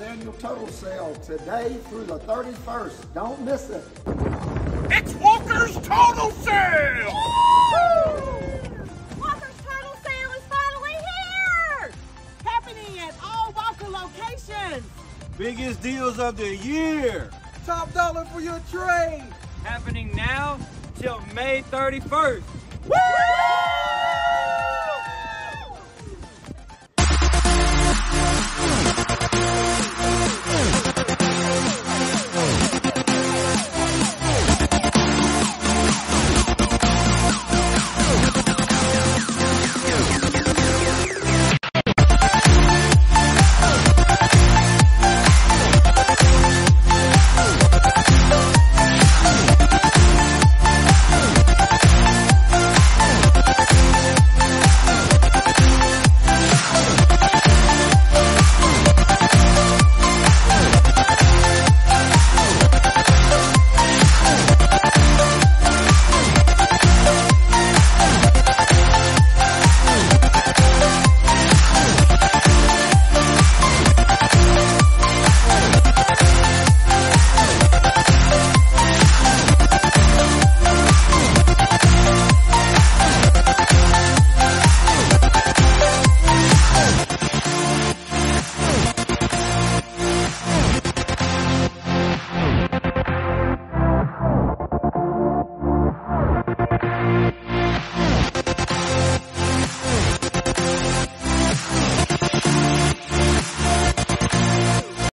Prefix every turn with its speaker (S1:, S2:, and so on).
S1: annual total sale today through the 31st. Don't miss it.
S2: It's Walker's Total Sale!
S3: Walker's Total Sale is finally here! Happening at all Walker locations.
S4: Biggest deals of the year.
S5: Top dollar for your trade.
S6: Happening now till May 31st.
S3: Woo!